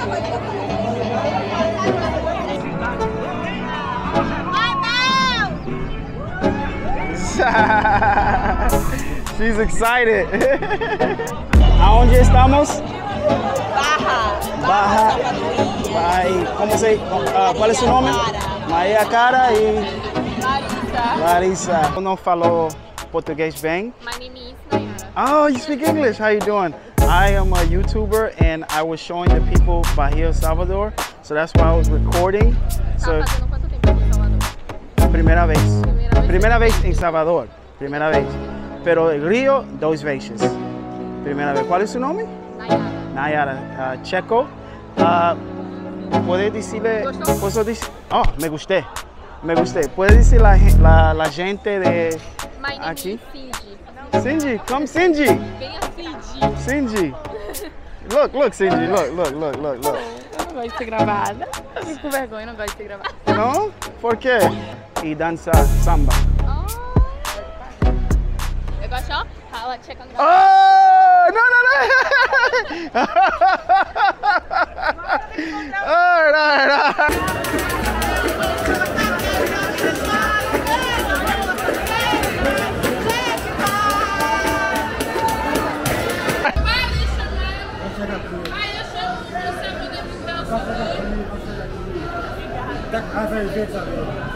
She's excited. ¿A estamos? Baja. Baja. Ay, ¿Cómo se uh, ¿Cuál es su nombre? Maria Cara e Larissa. Larissa. Não falou português bem? My name is Nayara. Oh, you speak English. How you doing? I am a YouTuber and I was showing the people Bahia, Salvador. So that's why I was recording. So, primeira vez. Primeira vez? Vez em Salvador. Primeira vez. Pero Rio, duas vezes. Primeira vez. Qual é o seu nome? Nayara. Nayara. Uh, Checo. Uh, ¿Puede decirle? ¿Puedo decir? Oh, me gusté. Me gusté. ¿Puede decir la, la, la gente de My name Aqui? is Cindy. Come Cindy. Venha Cindy. Cindy. Look, look, Cindy. Look, look, look, look, look. Eu não gosto de ser gravada. Eu fico com vergonha, não gosto de ser gravada. ¿No? ¿Por qué? Y danza samba. Oh. Eu gosto, ó. Fala, checa no Oh, no, no, no. all right, all right. Ah, vai ver, sabe?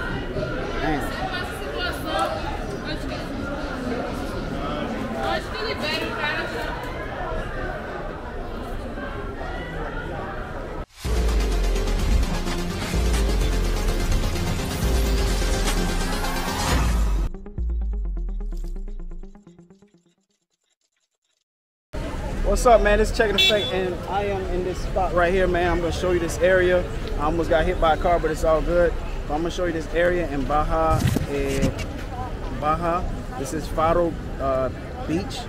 What's up, man? It's Czech in Effect, and I am in this spot right here, man. I'm gonna show you this area. I almost got hit by a car, but it's all good. But I'm gonna show you this area in Barra, eh, Barra. This is Farol uh, Beach.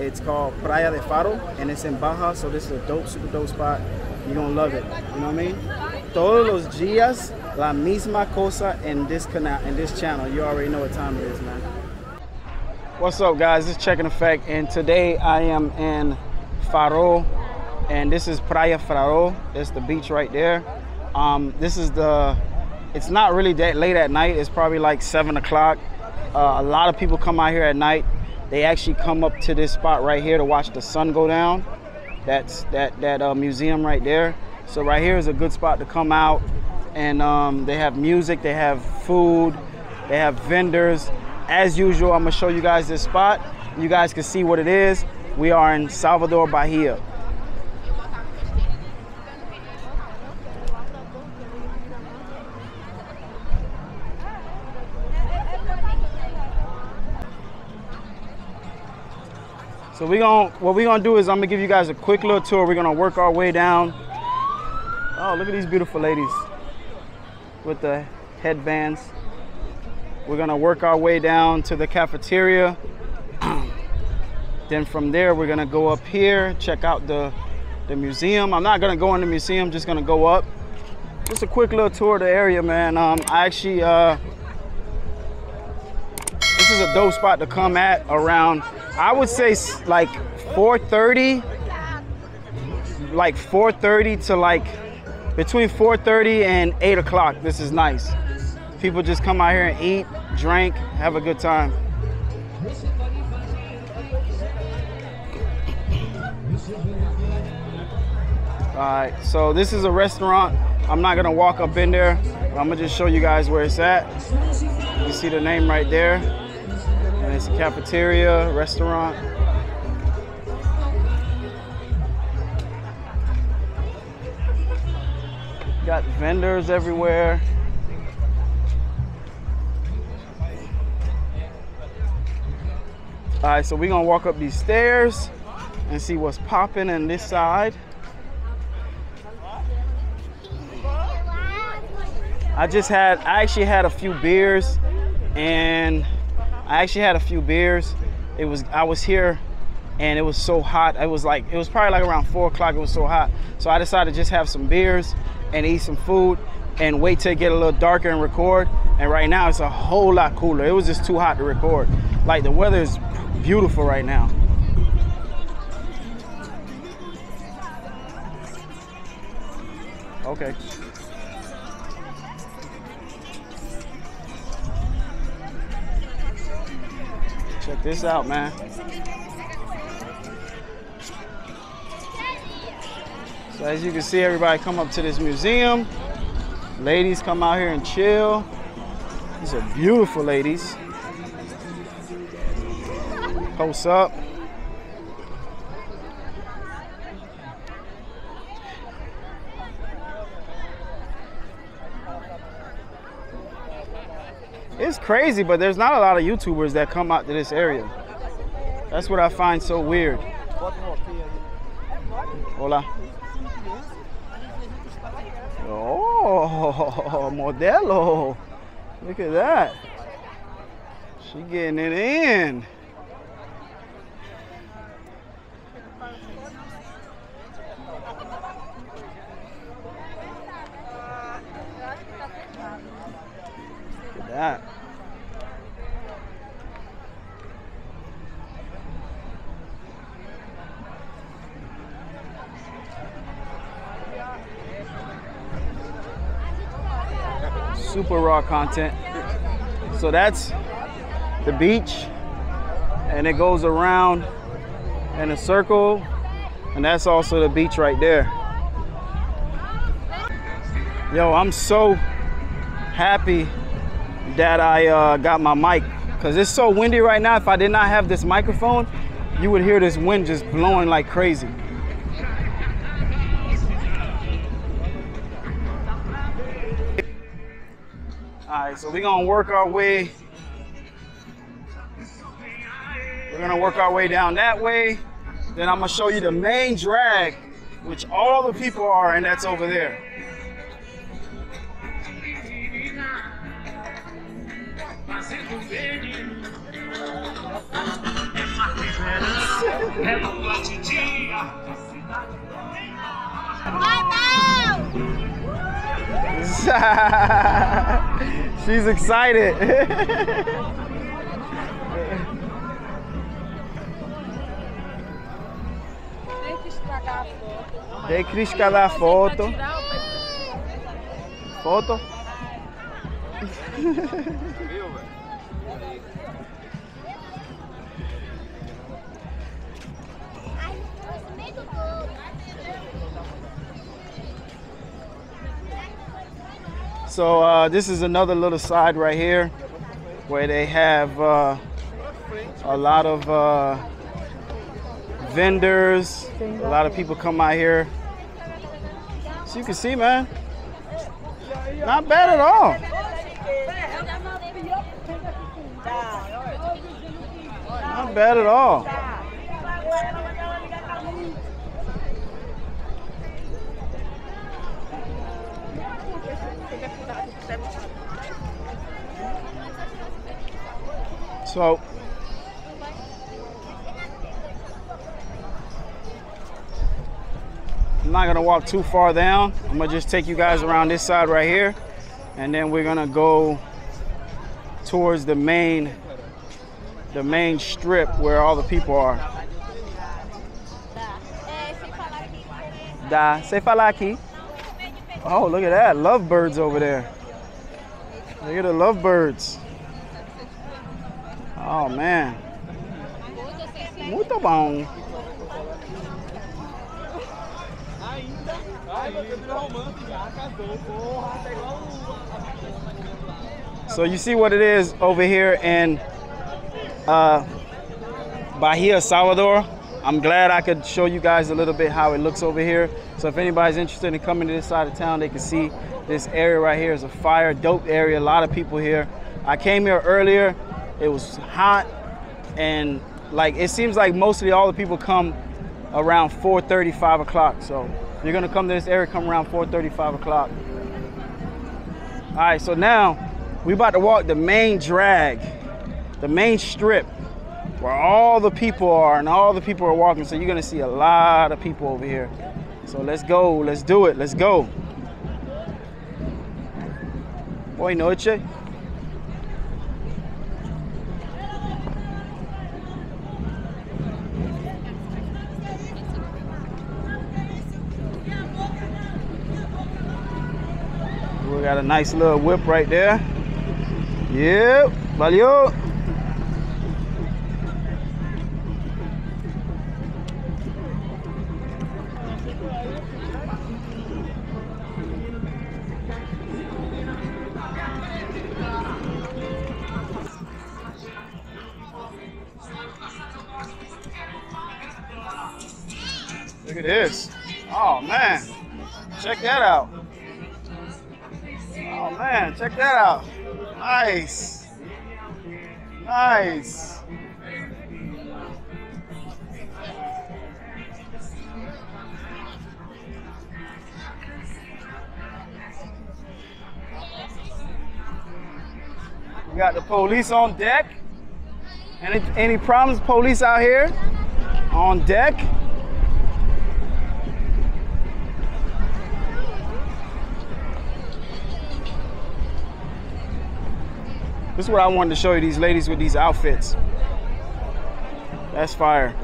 It's called Playa de Farol, and it's in Barra. So this is a dope, super dope spot. You're gonna love it. You know what I mean? Todos los días, la misma cosa in this canal, in this channel. You already know what time it is, man. What's up, guys? It's Czech in Effect, and today I am in Farol, and this is Praia Farol. That's the beach right there. Um, this is the. It's not really that late at night. It's probably like seven o'clock. Uh, a lot of people come out here at night. They actually come up to this spot right here to watch the sun go down. That's that that uh, museum right there. So right here is a good spot to come out, and um, they have music, they have food, they have vendors. As usual, I'm gonna show you guys this spot. You guys can see what it is. We are in Salvador Bahia. So we gonna what we're gonna do is I'm gonna give you guys a quick little tour. We're gonna work our way down. Oh, look at these beautiful ladies with the headbands. We're gonna work our way down to the cafeteria. then from there, we're gonna go up here, check out the the museum. I'm not gonna go in the museum, just gonna go up. Just a quick little tour of the area, man. Um, I actually uh, this is a dope spot to come at around i would say like 4.30 like 4.30 to like between 4.30 and 8 o'clock this is nice people just come out here and eat drink have a good time all right so this is a restaurant i'm not gonna walk up in there i'm gonna just show you guys where it's at you see the name right there and it's a cafeteria, restaurant. Got vendors everywhere. All right, so we're gonna walk up these stairs and see what's popping in this side. I just had, I actually had a few beers and I actually had a few beers. It was, I was here and it was so hot. It was like, it was probably like around four o'clock. It was so hot. So I decided to just have some beers and eat some food and wait till it get a little darker and record. And right now it's a whole lot cooler. It was just too hot to record. Like the weather is beautiful right now. Okay. Check this out, man. So as you can see, everybody come up to this museum. Ladies come out here and chill. These are beautiful ladies. Post up. It's crazy, but there's not a lot of YouTubers that come out to this area. That's what I find so weird. Hola. Oh, modelo. Look at that. She getting it in. That. Super raw content. So that's the beach, and it goes around in a circle, and that's also the beach right there. Yo, I'm so happy that I uh, got my mic because it's so windy right now. If I did not have this microphone, you would hear this wind just blowing like crazy. All right, so we're gonna work our way. We're gonna work our way down that way. Then I'm gonna show you the main drag, which all the people are, and that's over there. She's excited. Tem que estragar a foto. Foto. So uh, this is another little side right here where they have uh, a lot of uh, vendors. A lot of people come out here. So you can see, man, not bad at all. Not bad at all. So I'm not gonna walk too far down. I'm gonna just take you guys around this side right here, and then we're gonna go towards the main the main strip where all the people are. Da, aqui. Oh, look at that. Lovebirds over there. Look at the lovebirds. Oh man. Muito bom. So you see what it is over here in uh, Bahia, Salvador. I'm glad I could show you guys a little bit how it looks over here. So if anybody's interested in coming to this side of town, they can see this area right here is a fire, dope area. A lot of people here. I came here earlier. It was hot and like it seems like mostly all the people come around 4:30, 5 o'clock. So if you're gonna come to this area, come around 4:30, 5 o'clock. All right, so now we about to walk the main drag, the main strip, where all the people are and all the people are walking. So you're gonna see a lot of people over here. So let's go, let's do it, let's go. Boy noche. We got a nice little whip right there. Yep, valeu. Look at this. Oh man. Check that out. Check that out. Nice. Nice. We got the police on deck. Any any problems, police out here? On deck. This is what I wanted to show you, these ladies with these outfits. That's fire.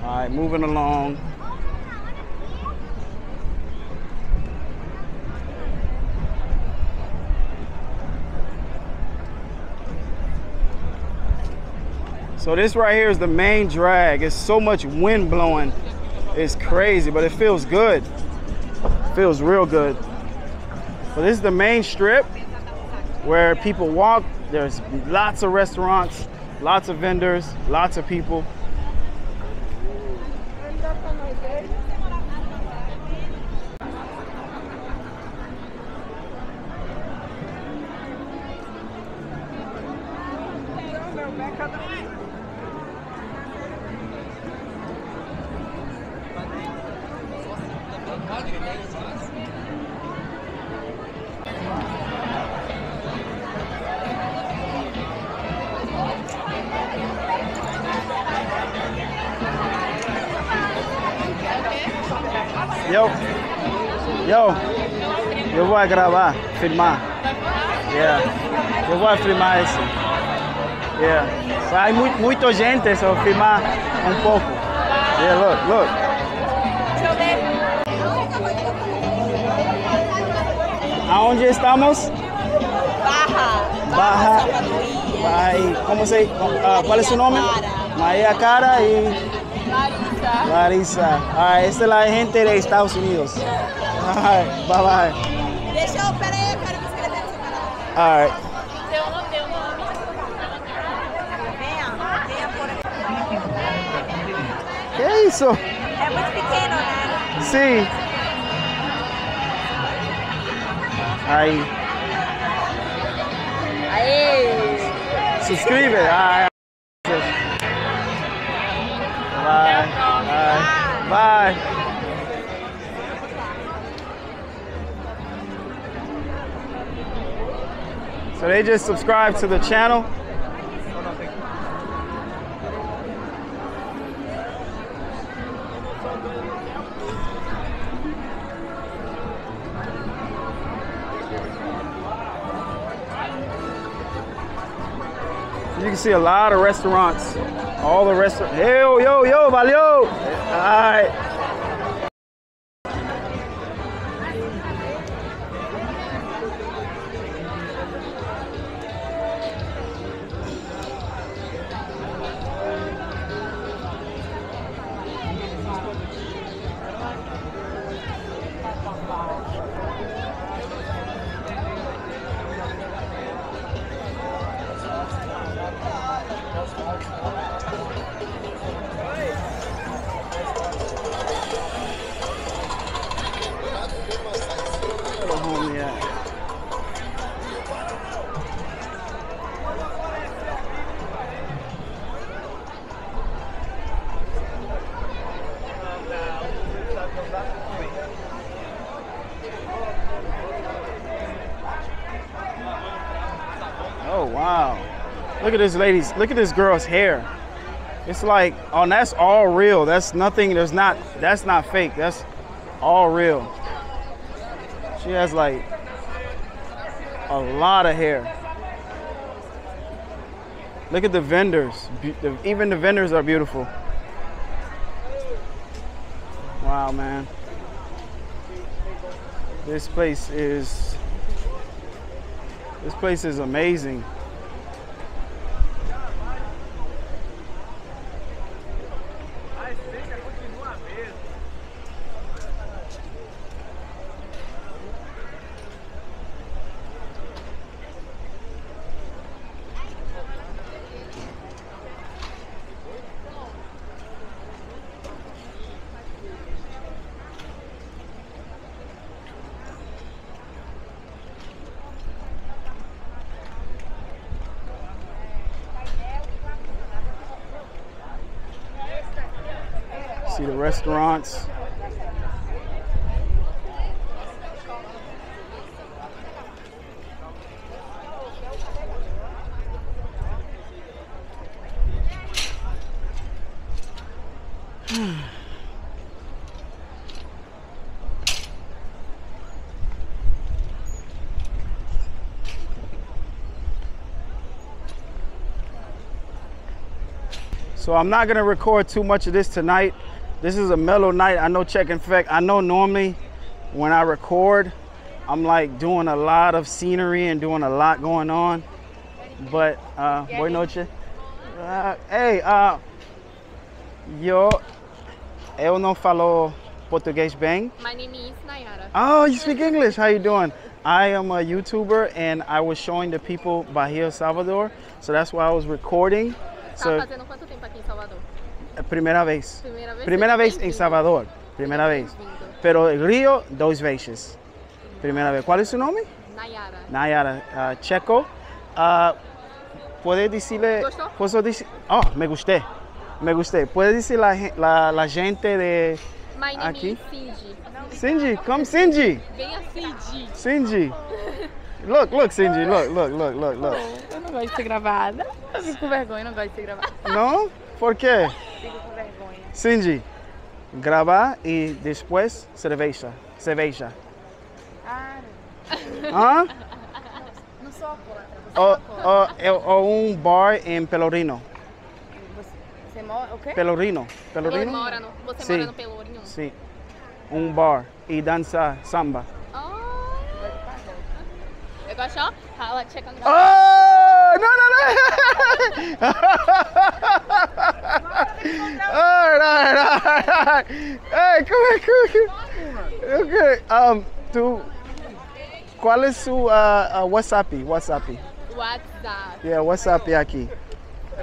All right, moving along. So this right here is the main drag. It's so much wind blowing. It's crazy, but it feels good. feels real good. So this is the main strip where people walk. There's lots of restaurants, lots of vendors, lots of people. Yo, yo, eu vou gravar, filmar. Yeah, eu vou filmar esse. Yeah, sai muito, muita gente, só filmar um pouco. Yeah, look, look. Aonde estamos? Barra. Barra. Vai, como se, ah, qual é seu nome? Maria Cara e Larissa. Larissa. Ah, esta é a gente de Estados Unidos. Alright, bye bye. Deixa eu, pera aí, eu quero me inscrever no seu canal. Alright. Teu nome, teu nome. Venha, venha por aqui. Que isso? É muito pequeno, né? Sim. Aí. Aê! Suscríbete. Ah, Bye. Bye. Bye. So they just subscribed to the channel. You can see a lot of restaurants. All the restaurants. Yo, yo, yo, valio. All right. Look at this lady's look at this girl's hair. It's like, oh, that's all real. That's nothing, there's not that's not fake. That's all real. She has like a lot of hair. Look at the vendors. Even the vendors are beautiful. Wow, man. This place is this place is amazing. See the restaurants. So I'm not gonna record too much of this tonight. This is a mellow night. I know Czech in Effect. I know normally when I record, I'm like doing a lot of scenery and doing a lot going on. But uh boa noite. Uh, hey, uh yo eu não falo português bem. My name is Nayara. Oh, you speak English. How you doing? I am a YouTuber and I was showing the people Bahia, Salvador. So that's why I was recording. Tá So primeira vez. Primeira vez? Primeira vez em. Salvador. Primeira vez. Pero Rio, duas vezes. Primeira vez. Qual é o seu nome? Nayara. Nayara uh, Checo. Uh, ¿Puede decirle? ¿Gustó? ¿Puedo decir? Oh, me gusté. Me gusté. ¿Puede decir la, la, la gente de My name Aqui? is Cindy. Cindy? Come Cindy. Venha Cindy. Cindy. Look, look, Cindy. Look, look, look, look, look. Eu não gosto de ser gravada. Eu fico com vergonha, não gosto de ser gravada. ¿No? ¿Por qué? Fico com vergonha. Cindy. Grabar y después cerveza. Cerveza. Ah, ¿Ah? não sou alcoólatra. Você O, alcoólatra. o, o un bar en Pelorino. Você, você mora... O quê? Pelorino. Você Pelorino? mora no, você Sim. mora no Pelourinho? Sí. Un bar y danza samba. Ah, eu gosto, ó. Fala, checa no Oh! No, no, no! all right, all right, all right. Hey, come here, come here. Okay, um, tú, ¿cuál es su uh, uh, WhatsApp? WhatsApp. WhatsApp. Yeah, WhatsApp aquí.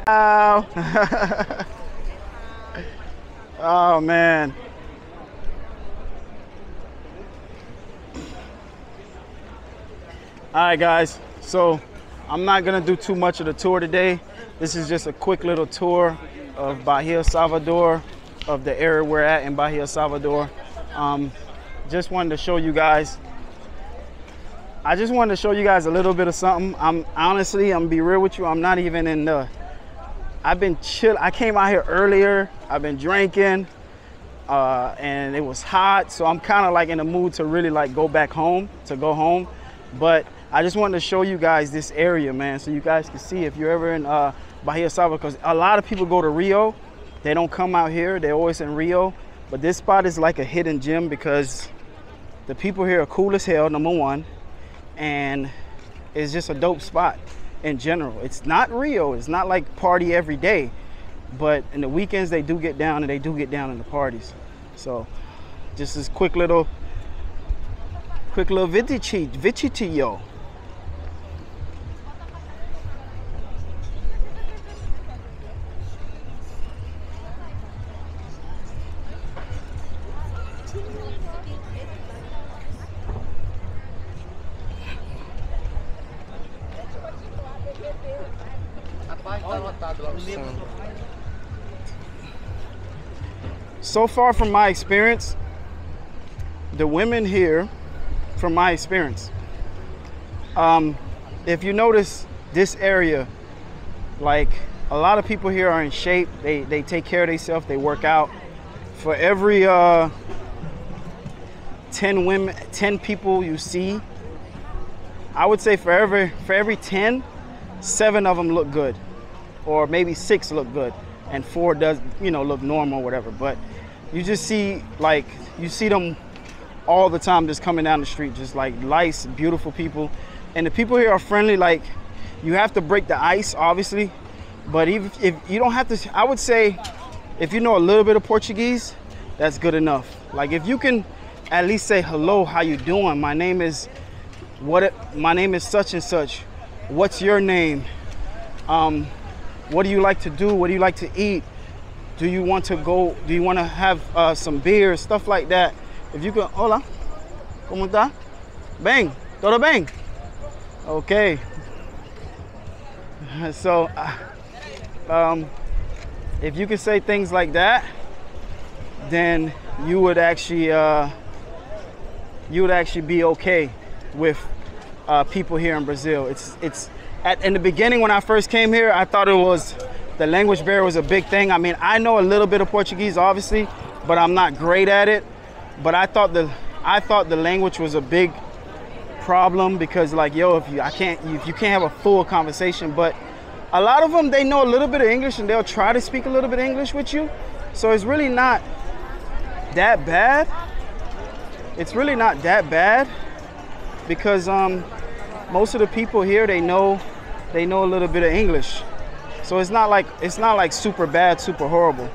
Ow. oh man. All right, guys. So I'm not gonna do too much of the tour today. This is just a quick little tour of Bahia, Salvador, of the area we're at in Bahia, Salvador. Um, just wanted to show you guys I just wanted to show you guys a little bit of something. I'm honestly, I'm gonna be real with you. I'm not even in the. I've been chill. I came out here earlier. I've been drinking, uh, and it was hot, so I'm kind of like in the mood to really like go back home, to go home. But I just wanted to show you guys this area, man, so you guys can see if you're ever in uh, Bahia Salvador, because a lot of people go to Rio. They don't come out here. They're always in Rio. But this spot is like a hidden gem because the people here are cool as hell. Number one and it's just a dope spot in general. It's not Rio, it's not like party every day, but in the weekends they do get down and they do get down in the parties. So just this quick little quick little vici vicitio. So far from my experience, the women here, from my experience, um, if you notice this area, like a lot of people here are in shape. They they take care of themselves. They work out. For every uh, ten women, ten people you see, I would say for every for every ten, seven of them look good, or maybe six look good, and four does you know look normal or whatever. But you just see like you see them all the time just coming down the street, just like nice, beautiful people. And the people here are friendly. Like you have to break the ice, obviously, but even if you don't have to, I would say if you know a little bit of Portuguese, that's good enough. Like if you can at least say hello, how you doing? My name is what? It, my name is such and such. What's your name? Um, what do you like to do? What do you like to eat? Do you want to go? Do you want to have uh, some beer, stuff like that? If you can, hola, ¿cómo está? Bem, todo bem? Okay. So, uh, um, if you can say things like that, then you would actually uh, you would actually be okay with uh, people here in Brazil. It's it's at in the beginning when I first came here, I thought it was the language barrier was a big thing. I mean, I know a little bit of Portuguese, obviously, but I'm not great at it. But I thought the I thought the language was a big problem because like yo, if you I can't if you can't have a full conversation, but a lot of them they know a little bit of English and they'll try to speak a little bit of English with you. So it's really not that bad. It's really not that bad because um, most of the people here they know they know a little bit of English. So it's not like it's not like super bad, super horrible.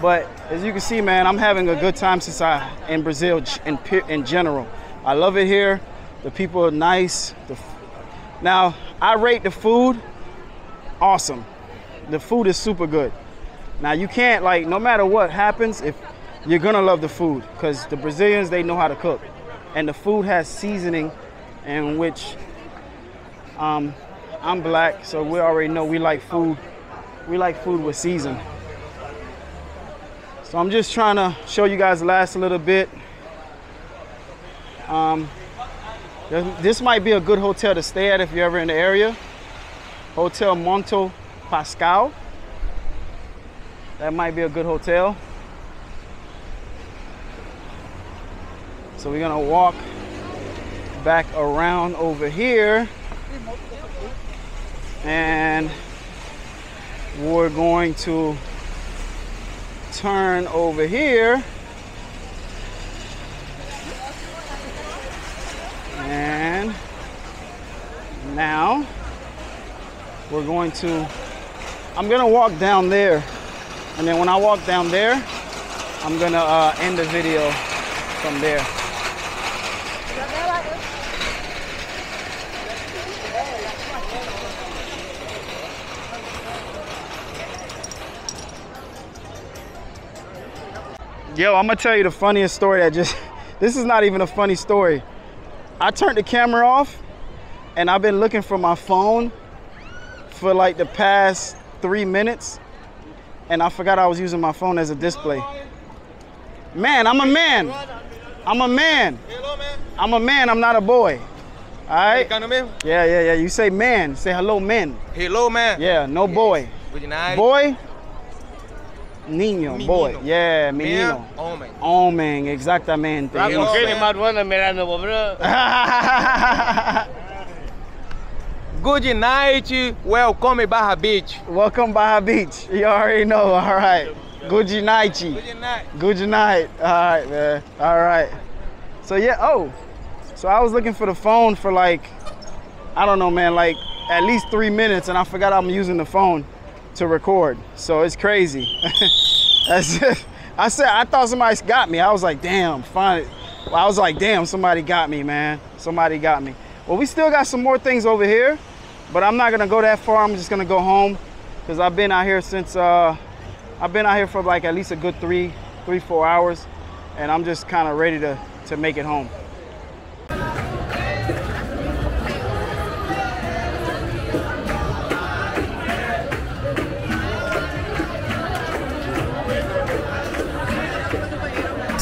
But as you can see, man, I'm having a good time since I in Brazil in in general. I love it here. The people are nice. The, now I rate the food awesome. The food is super good. Now you can't like no matter what happens if you're gonna love the food because the Brazilians they know how to cook, and the food has seasoning, in which um, I'm black, so we already know we like food. We like food with season. So I'm just trying to show you guys last little bit. Um, this might be a good hotel to stay at if you're ever in the area. Hotel Monte Pascal. That might be a good hotel. So we're gonna walk back around over here and we're going to turn over here. And now we're going to I'm gonna walk down there. And then when I walk down there I'm gonna uh, end the video from there Yo, I'm gonna tell you the funniest story that just, this is not even a funny story. I turned the camera off and I've been looking for my phone for like the past three minutes and I forgot I was using my phone as a display. Man, I'm a man. I'm a man. I'm a man, I'm not a boy. All right? Yeah, yeah, yeah. You say man. Say hello, men. Hello, man. Yeah, no boy. Boy, Niño, menino. boy. Yeah, menino. Homem. Homem, exactamente. La mujer es más buena mirando, bro. Good night, welcome Barra Beach. Welcome Barra Beach. You already know, all right. Good night. Good night. Good night. All right, man. All right. So yeah, oh. So I was looking for the phone for like, I don't know, man, like at least three minutes and I forgot I'm using the phone to record. So it's crazy. That's. I said, I thought somebody got me. I was like, damn, fine. Well, I was like, damn, somebody got me, man. Somebody got me. Well, we still got some more things over here, but I'm not gonna go that far. I'm just gonna go home because I've been out here since, uh, I've been out here for like at least a good three, three, four hours. And I'm just kind of ready to, to make it home.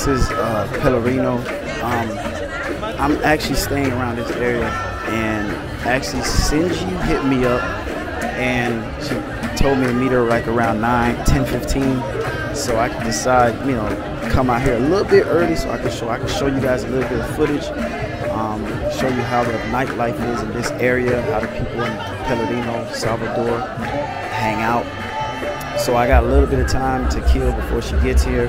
Is uh, Pelourinho. Um, I'm actually staying around this area, and actually Cindy hit me up, and she told me to meet her like around 9, 10, 15, so I could decide, you know, come out here a little bit early so I can show I can show you guys a little bit of footage, um, show you how the nightlife is in this area, how the people in Pelourinho, Salvador hang out. So I got a little bit of time to kill before she gets here.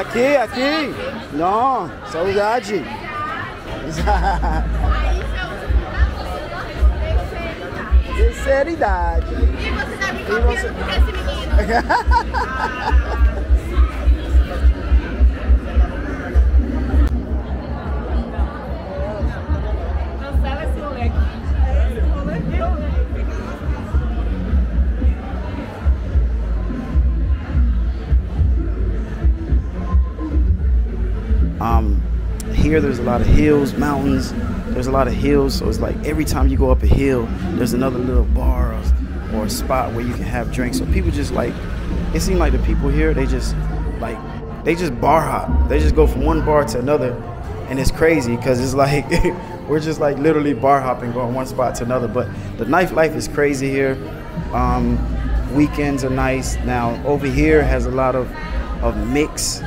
Aqui, aqui. Não, saudade. Sinceridade. E você tá me copiando você- esse menino. here there's a lot of hills, mountains. There's a lot of hills, so it's like every time you go up a hill, there's another little bar or, or spot where you can have drinks. So people just like, it seems like the people here, they just like, they just bar hop. They just go from one bar to another, and it's crazy because it's like we're just like literally bar hopping, going one spot to another. But the nightlife is crazy here. Um, weekends are nice. Now over here has a lot of of mix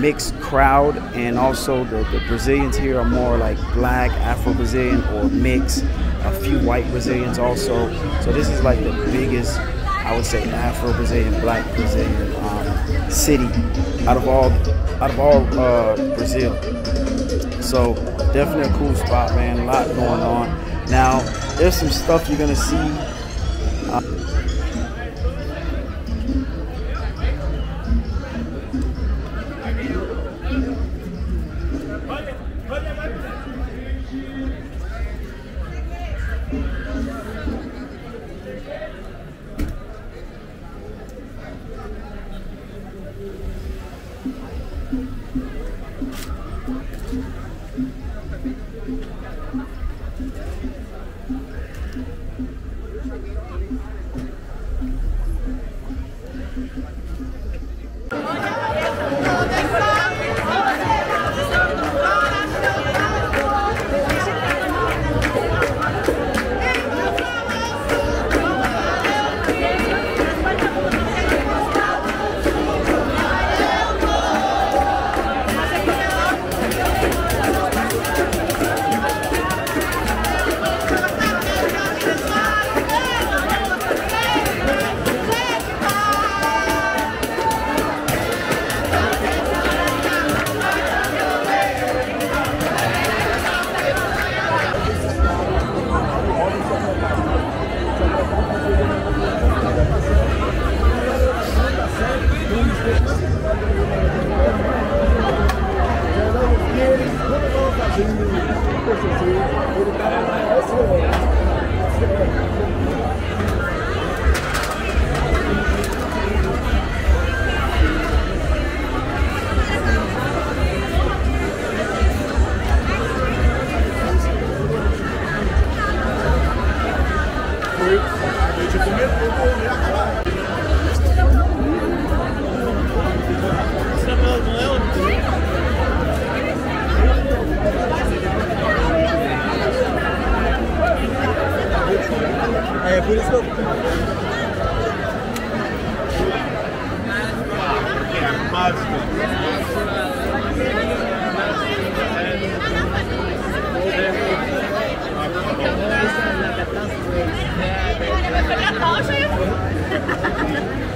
mixed crowd and also the, the Brazilians here are more like black Afro-Brazilian or mixed a few white Brazilians also. So this is like the biggest I would say Afro-Brazilian black Brazilian um, city out of all out of all uh, Brazil. So definitely a cool spot man. A lot going on. Now there's some stuff you're gonna see É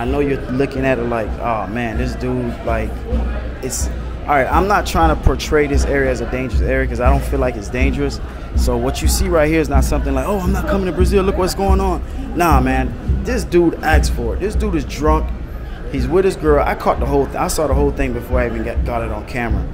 I know you're looking at it like, oh man, this dude, like, it's all right. I'm not trying to portray this area as a dangerous area because I don't feel like it's dangerous. So what you see right here is not something like, oh, I'm not coming to Brazil. Look what's going on. Nah, man, this dude asked for it. This dude is drunk. He's with his girl. I caught the whole. I saw the whole thing before I even got, got it on camera.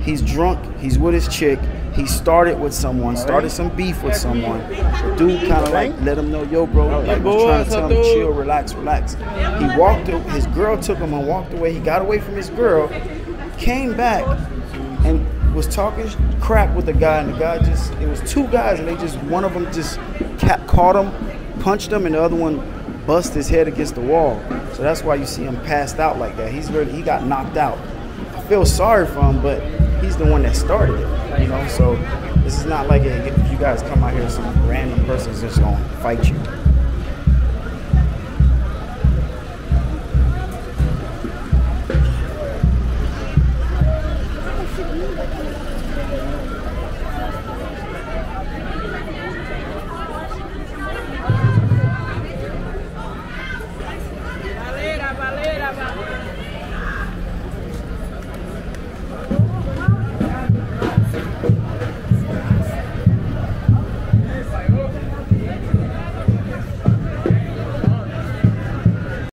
He's drunk. He's with his chick. He started with someone, started some beef with someone. The dude kind of like let him know, yo, bro, like was trying to tell him, chill, relax, relax. He walked. His girl took him and walked away. He got away from his girl, came back, and was talking crap with the guy. And the guy just, it was two guys, and they just one of them just ca- caught him, punched him, and the other one bust his head against the wall. So that's why you see him passed out like that. He's really he got knocked out. I feel sorry for him, but he's the one that started it. You know, so this is not like if you guys come out here, some random person's just gonna fight you.